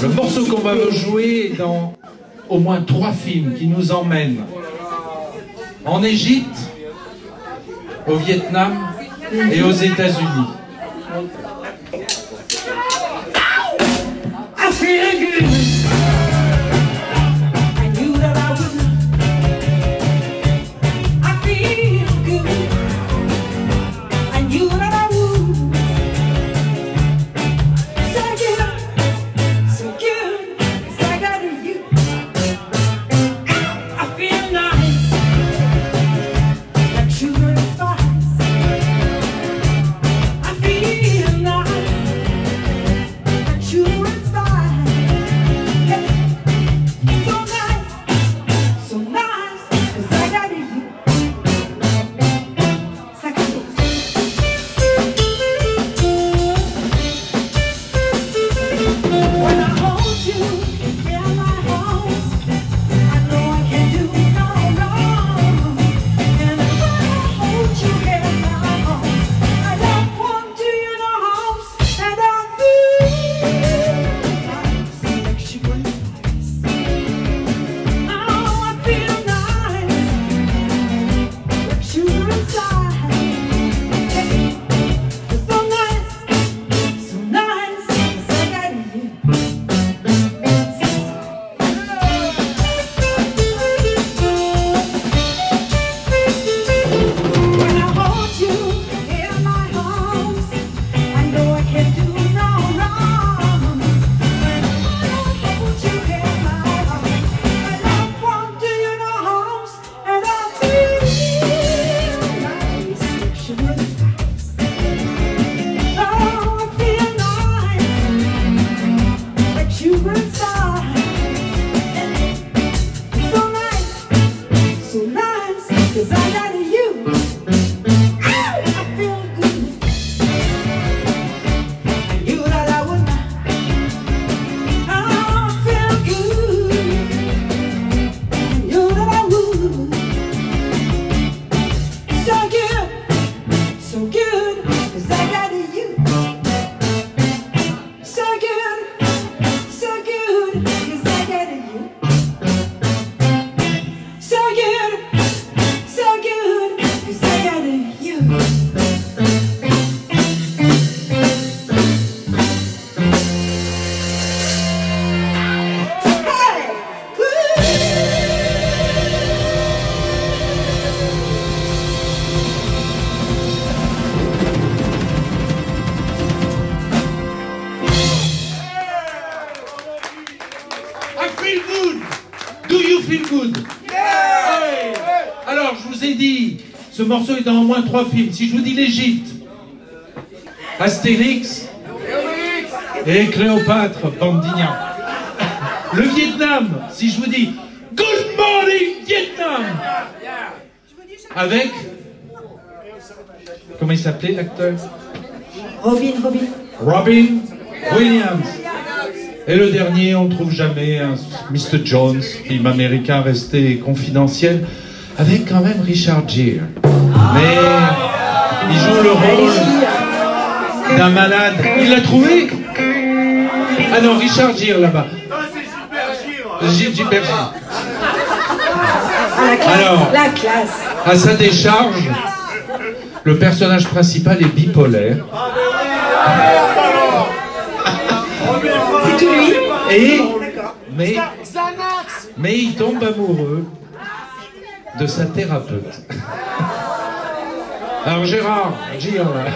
Le morceau qu'on va jouer est dans au moins trois films qui nous emmènent en Égypte, au Vietnam et aux États-Unis. Good? Alors, je vous ai dit, ce morceau est dans au moins trois films. Si je vous dis l'Égypte, Astérix et Cléopâtre, Bandignan. Le Vietnam, si je vous dis Good morning Vietnam, avec comment il s'appelait l'acteur? Robin, Robin. Robin Williams. Et le dernier, on ne trouve jamais un Mr. Jones, film américain resté confidentiel, avec quand même Richard Gere. Mais il joue le rôle d'un malade. Il l'a trouvé? Ah non, Richard Gere là-bas. Gilles Gilbert. Ah. Alors. La classe. À sa décharge, le personnage principal est bipolaire. Mais, mais il tombe amoureux de sa thérapeute. Alors Gérard, Gérard.